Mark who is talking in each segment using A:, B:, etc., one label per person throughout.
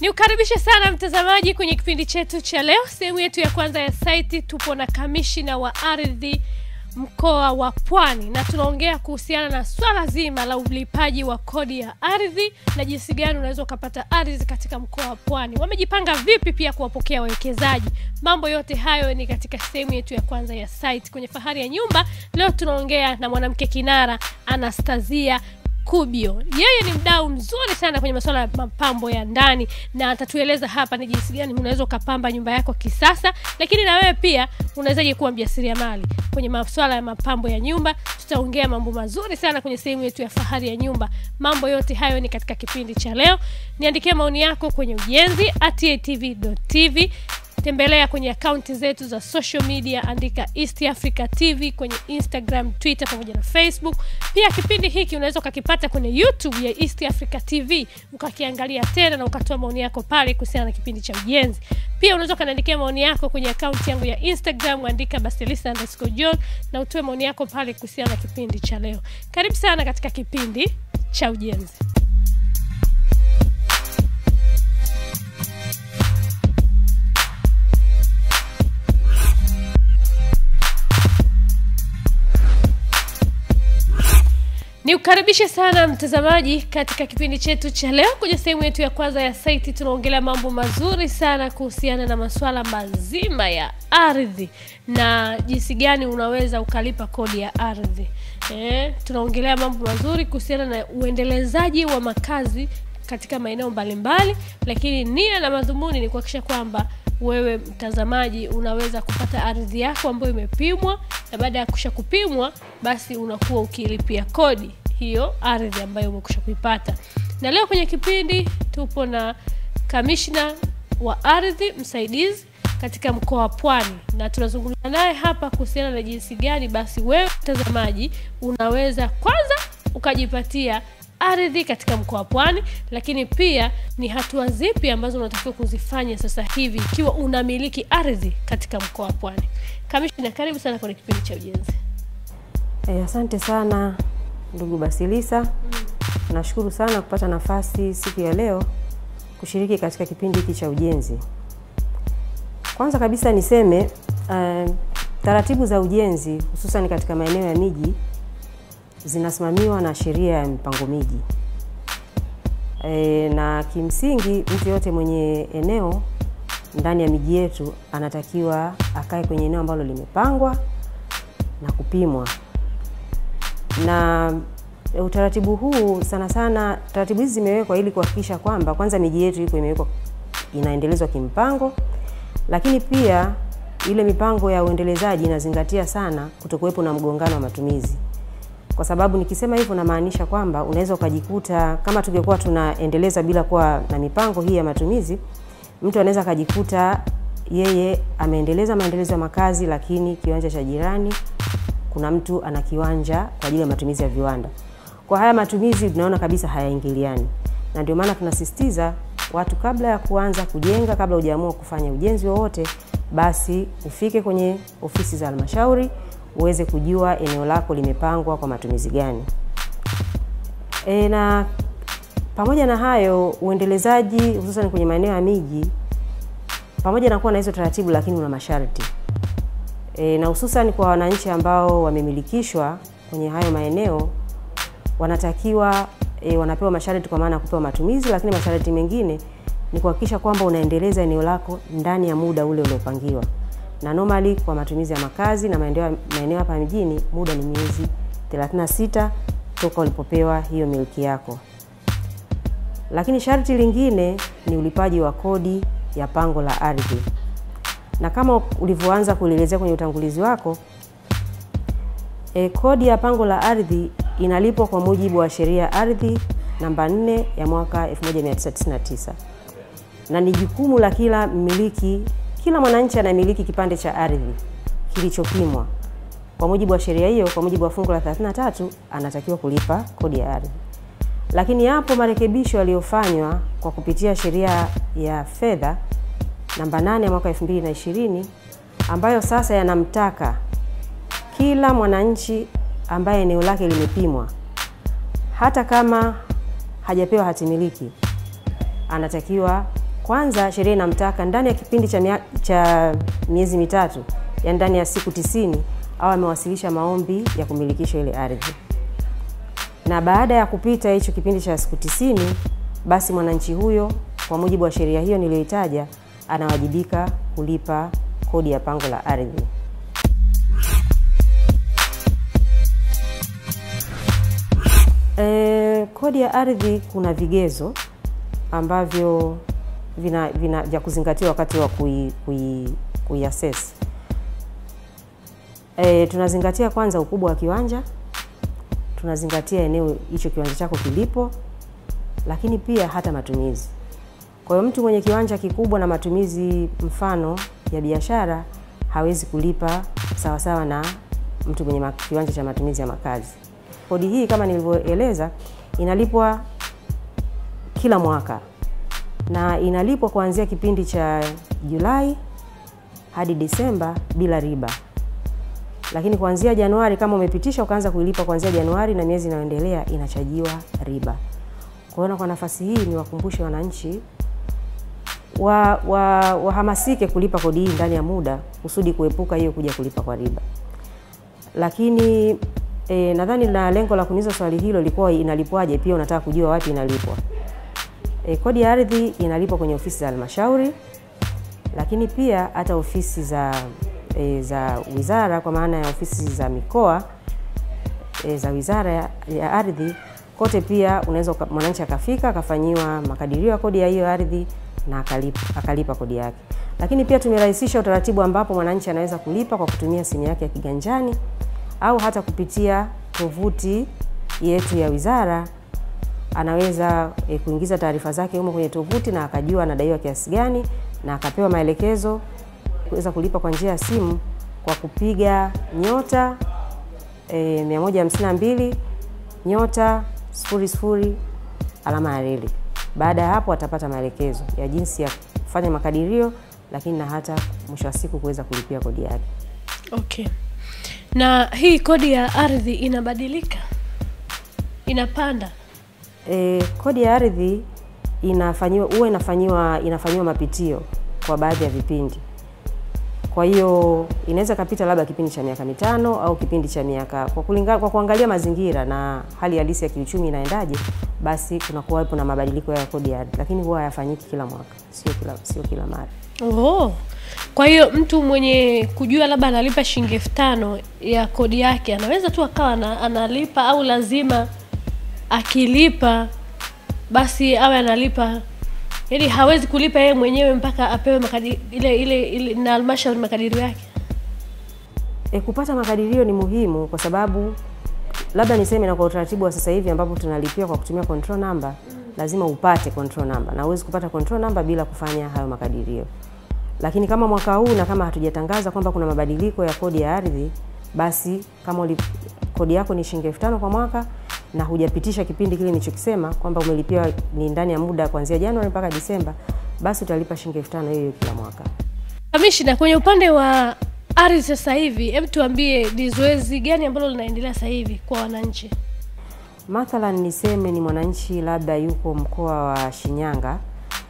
A: Ni ukaribishe sana mtazamaji kwenye kipindi chetu cha leo, sehemu yetu ya kwanza ya saiti. Tupo na kamishina wa ardhi mkoa wa Pwani na tunaongea kuhusiana na swala zima la ulipaji wa kodi ya ardhi na jinsi gani unaweza ukapata ardhi katika mkoa wa Pwani. Wamejipanga vipi pia kuwapokea wawekezaji? Mambo yote hayo ni katika sehemu yetu ya kwanza ya site kwenye Fahari ya Nyumba. Leo tunaongea na mwanamke kinara Anastasia Kubio. Yeye ni mdau mzuri sana kwenye masuala ya mapambo ya ndani na atatueleza hapa ni jinsi gani unaweza ukapamba nyumba yako kisasa, lakini na wewe pia unawezaje kuwa mjasiriamali kwenye masuala ya mapambo ya nyumba. Tutaongea mambo mazuri sana kwenye sehemu yetu ya Fahari ya Nyumba. Mambo yote hayo ni katika kipindi cha leo. Niandikie maoni yako kwenye ujenzi at atv.tv tembelea kwenye akaunti zetu za social media, andika East Africa TV kwenye Instagram, Twitter pamoja na Facebook. Pia kipindi hiki unaweza ukakipata kwenye YouTube ya East Africa TV ukakiangalia tena na ukatoa maoni yako pale kuhusiana na kipindi cha ujenzi. Pia unaweza ukaniandikia maoni yako kwenye akaunti yangu ya Instagram, andika underscore John na utoe maoni yako pale kuhusiana na kipindi cha leo. Karibu sana katika kipindi cha ujenzi. Ni ukaribishe sana mtazamaji katika kipindi chetu cha leo. Kwenye sehemu yetu ya kwanza ya saiti, tunaongelea mambo mazuri sana kuhusiana na masuala mazima ya ardhi na jinsi gani unaweza ukalipa kodi ya ardhi. Eh, tunaongelea mambo mazuri kuhusiana na uendelezaji wa makazi katika maeneo mbalimbali, lakini nia na madhumuni ni kuhakikisha kwamba wewe mtazamaji unaweza kupata ardhi yako ambayo imepimwa, na baada ya kusha kupimwa, basi unakuwa ukilipia kodi hiyo ardhi ambayo umekusha kuipata. Na leo kwenye kipindi tupo na kamishna wa ardhi msaidizi katika mkoa wa Pwani, na tunazungumza naye hapa kuhusiana na jinsi gani basi wewe mtazamaji unaweza kwanza ukajipatia ardhi katika mkoa wa Pwani, lakini pia ni hatua zipi ambazo unatakiwa kuzifanya sasa hivi ikiwa unamiliki ardhi katika mkoa wa Pwani. Kamishna, karibu sana kwenye kipindi cha ujenzi.
B: E, asante sana ndugu Basilisa. Mm. Nashukuru sana kupata nafasi siku ya leo kushiriki katika kipindi hiki cha ujenzi. Kwanza kabisa niseme uh, taratibu za ujenzi hususan katika maeneo ya miji zinasimamiwa na sheria ya mipango miji. E, na kimsingi mtu yote mwenye eneo ndani ya miji yetu anatakiwa akae kwenye eneo ambalo limepangwa na kupimwa. Na e, utaratibu huu sana sana, taratibu hizi zimewekwa ili kuhakikisha kwamba kwanza miji yetu iko imewekwa inaendelezwa kimpango, lakini pia ile mipango ya uendelezaji inazingatia sana kutokuwepo na mgongano wa matumizi kwa sababu nikisema hivyo namaanisha kwamba unaweza ukajikuta kama tungekuwa tunaendeleza bila kuwa na mipango hii ya matumizi, mtu anaweza akajikuta yeye ameendeleza maendelezo ya makazi, lakini kiwanja cha jirani kuna mtu ana kiwanja kwa ajili ya matumizi ya viwanda. Kwa haya matumizi tunaona kabisa hayaingiliani, na ndio maana tunasisitiza watu, kabla ya kuanza kujenga, kabla hujaamua kufanya ujenzi wowote, basi ufike kwenye ofisi za halmashauri uweze kujua eneo lako limepangwa kwa matumizi gani. E, na pamoja na hayo uendelezaji hususan kwenye maeneo ya miji, pamoja na kuwa na hizo taratibu, lakini una masharti e, na hususan kwa wananchi ambao wamemilikishwa kwenye hayo maeneo wanatakiwa e, wanapewa masharti kwa maana ya kupewa matumizi, lakini masharti mengine ni kuhakikisha kwamba unaendeleza eneo lako ndani ya muda ule uliopangiwa na normally kwa matumizi ya makazi na maeneo hapa mjini muda ni miezi 36 toka ulipopewa hiyo miliki yako. Lakini sharti lingine ni ulipaji wa kodi ya pango la ardhi, na kama ulivyoanza kulielezea kwenye utangulizi wako e, kodi ya pango la ardhi inalipwa kwa mujibu wa sheria ya ardhi namba 4 ya mwaka 1999 na ni jukumu la kila mmiliki kila mwananchi anamiliki kipande cha ardhi kilichopimwa kwa mujibu wa sheria hiyo. Kwa mujibu wa fungu la 33 anatakiwa kulipa kodi ya ardhi, lakini yapo marekebisho yaliyofanywa kwa kupitia sheria ya fedha namba 8 ya mwaka 2020 ambayo sasa yanamtaka kila mwananchi ambaye eneo lake limepimwa hata kama hajapewa hatimiliki anatakiwa Kwanza sheria inamtaka ndani ya kipindi cha, cha miezi mitatu, ya ndani ya siku tisini au amewasilisha maombi ya kumilikishwa ile ardhi, na baada ya kupita hicho kipindi cha siku tisini, basi mwananchi huyo kwa mujibu wa sheria hiyo niliyoitaja anawajibika kulipa kodi ya pango la ardhi. E, kodi ya ardhi kuna vigezo ambavyo vina, vina vya kuzingatia wakati wa kui, kui. E, tunazingatia kwanza ukubwa wa kiwanja, tunazingatia eneo hicho kiwanja chako kilipo, lakini pia hata matumizi. Kwa hiyo mtu mwenye kiwanja kikubwa na matumizi mfano ya biashara hawezi kulipa sawasawa sawa na mtu mwenye kiwanja cha matumizi ya makazi. Kodi hii kama nilivyoeleza, inalipwa kila mwaka na inalipwa kuanzia kipindi cha Julai hadi Disemba bila riba, lakini kuanzia Januari kama umepitisha ukaanza kuilipa kuanzia Januari na miezi inayoendelea inachajiwa riba. Kwa hiyo kwa nafasi hii ni wakumbushe wananchi wa, wa, wahamasike kulipa kodi hii ndani ya muda kusudi kuepuka hiyo kuja kulipa kwa riba. Lakini e, nadhani na lengo la kuniuliza swali hilo lilikuwa inalipwaje, pia unataka kujua wapi inalipwa. E, kodi ya ardhi inalipwa kwenye ofisi za halmashauri, lakini pia hata ofisi za e, za wizara kwa maana ya ofisi za mikoa e, za wizara ya, ya ardhi kote, pia unaweza mwananchi akafika akafanyiwa makadirio ya kodi ya hiyo ardhi na akalipa, akalipa kodi yake. Lakini pia tumerahisisha utaratibu ambapo mwananchi anaweza kulipa kwa kutumia simu yake ya kiganjani au hata kupitia tovuti yetu ya wizara anaweza e, kuingiza taarifa zake humo kwenye tovuti na akajua anadaiwa kiasi gani na akapewa maelekezo kuweza kulipa kwa njia ya simu kwa kupiga nyota e, 152 nyota sifuri sifuri alama ya reli. Baada ya hapo atapata maelekezo ya jinsi ya kufanya makadirio, lakini na hata mwisho wa siku kuweza kulipia kodi yake.
A: Okay. Na hii kodi ya ardhi inabadilika, inapanda?
B: E, kodi ya ardhi inafanyiwa huwa inafanyiwa inafanyiwa mapitio kwa baadhi ya vipindi. Kwa hiyo inaweza kapita labda kipindi cha miaka mitano au kipindi cha miaka kwa kulinga, kwa kuangalia mazingira na hali halisi ya kiuchumi inaendaje, basi kunakuwa na mabadiliko ya kodi ya ardhi, lakini huwa hayafanyiki kila mwaka, sio kila sio kila mara.
A: Oh. Kwa hiyo mtu mwenye kujua labda analipa shilingi elfu tano ya kodi yake anaweza tu akawa analipa au lazima akilipa basi awe analipa yaani hawezi kulipa yeye mwenyewe mpaka apewe makadi, ile, ile, ile na halmashauri makadirio yake.
B: E, kupata makadirio ni muhimu kwa sababu labda niseme na kwa utaratibu wa sasa hivi ambapo tunalipia kwa kutumia control number, lazima upate control number na huwezi kupata control number bila kufanya hayo makadirio. Lakini kama mwaka huu na kama hatujatangaza kwamba kuna mabadiliko ya kodi ya ardhi, basi kama uli, kodi yako ni shilingi elfu tano kwa mwaka na hujapitisha kipindi kile nilichokisema kwamba umelipia ni ndani ya muda kuanzia Januari mpaka Disemba, basi utalipa shilingi elfu tano hiyo kila mwaka.
A: Kamishna, kwenye upande wa ardhi sasa hivi, hebu tuambie ni zoezi gani ambalo linaendelea sasa hivi kwa wananchi?
B: Mathalan, niseme ni mwananchi labda yuko mkoa wa Shinyanga,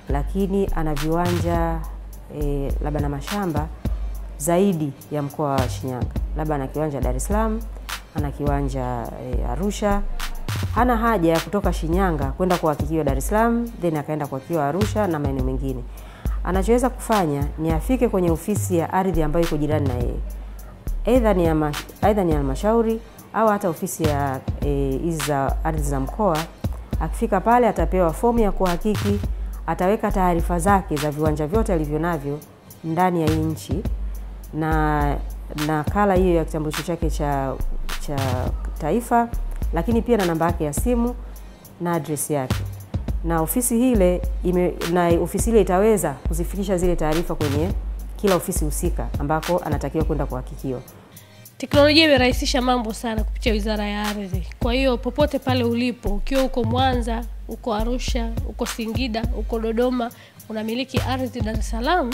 B: lakini ana viwanja e, labda na mashamba zaidi ya mkoa wa Shinyanga, labda ana kiwanja Dar es Salaam, ana kiwanja e, Arusha. Hana haja ya kutoka Shinyanga kwenda kuhakikiwa Dar es Salaam then akaenda kuhakikiwa Arusha na maeneo mengine. Anachoweza kufanya ni afike kwenye ofisi ya ardhi ambayo iko jirani na yeye, aidha ni halmashauri au hata ofisi ya hizi e, za ardhi za mkoa. Akifika pale atapewa fomu ya kuhakiki, ataweka taarifa zake za viwanja vyote alivyo navyo ndani ya hii nchi na nakala hiyo ya kitambulisho chake cha cha taifa, lakini pia na namba yake ya simu na address yake, na ofisi ile ime, na ofisi ile itaweza kuzifikisha zile taarifa kwenye kila ofisi husika ambako anatakiwa kwenda kuhakikiwa.
A: Teknolojia imerahisisha mambo sana kupitia Wizara ya Ardhi. Kwa hiyo popote pale ulipo, ukiwa uko Mwanza, uko Arusha, uko Singida, uko Dodoma, unamiliki ardhi Dar es Salaam,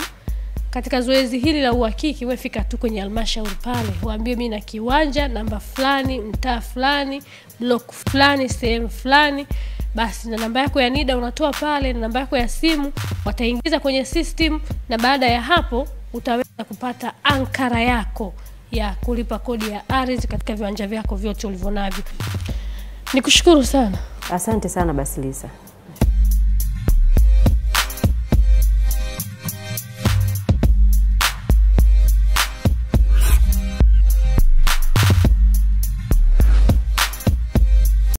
A: katika zoezi hili la uhakiki, wewe fika tu kwenye halmashauri pale, waambie mi na kiwanja namba fulani, mtaa fulani, blok fulani, sehemu fulani, basi na namba yako ya NIDA unatoa pale na namba yako ya simu, wataingiza kwenye system, na baada ya hapo utaweza kupata ankara yako ya kulipa kodi ya ardhi katika viwanja vyako vyote ulivyonavyo. Nikushukuru sana.
B: Asante sana Basilisa.